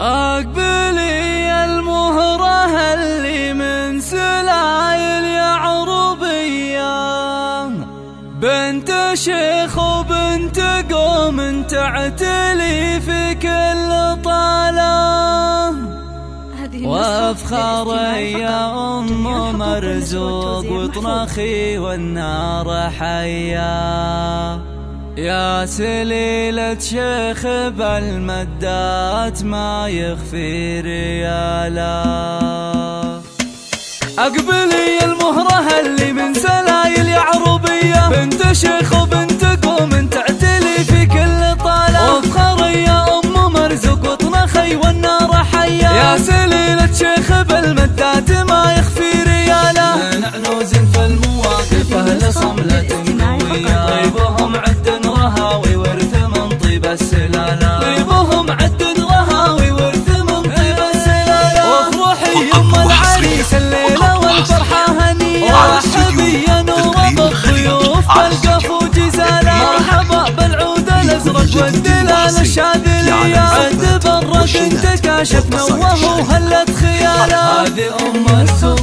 أقبلي المهرة اللي من سلايل يعربية بنت شيخ وبنت قوم تعتلي في كل طالة وافخر يا أم مرزوق وطنخي والنار حيا. يا سليلة شيخ بالمدات ما يخفي ريالا أقبلي المهرة اللي من سلايل يا عروبية. بنت شيخ وبنت بالقف وجزالة. مرحبا بالعود الأزرق والدلال الشاذلية عد برد انت كاشفنا وهو هلت خياله. هذه ام السوق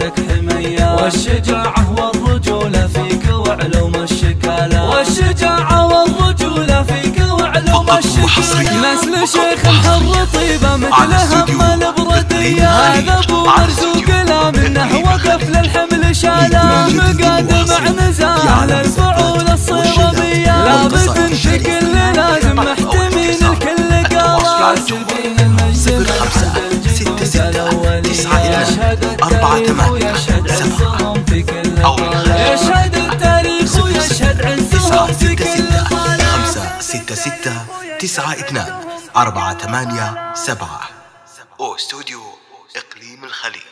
تقدح براسك حمية والشجاعة والرجولة فيك وعلوم الشكالة والشجاعة والرجولة فيك وعلوم الشكالة نسل شيخ الحر طيبة مثل هم البردية هذا ابو مرزوق لا منه وقف للحمل شاله مقاد مع نزال الفعول الصيربية لابد في كل لازم محتمين الكل قاله سبعة أو من خلال يشهد التاريخ ويشهد تسعة عزهم في ستة كل ستة طالع خمسة ستة ستة تسعة اثنان أربعة ثمانية سبعة. أو استوديو إقليم الخليج.